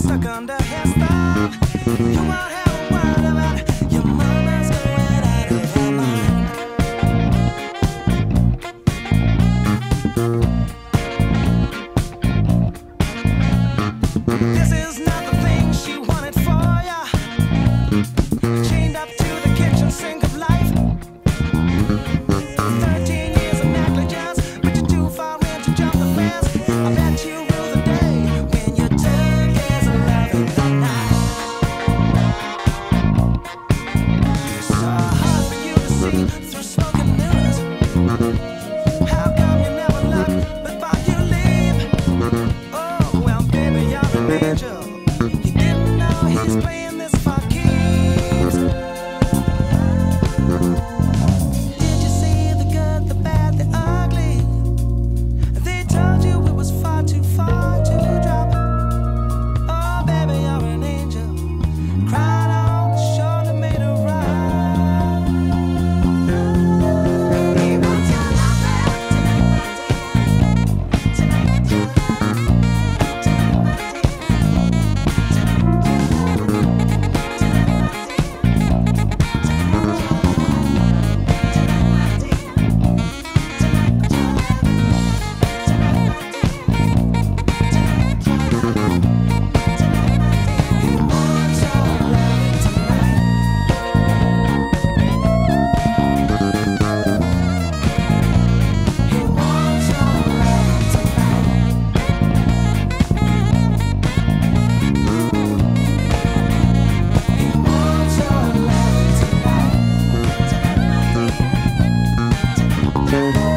stuck under his thumb. You won't loving tonight.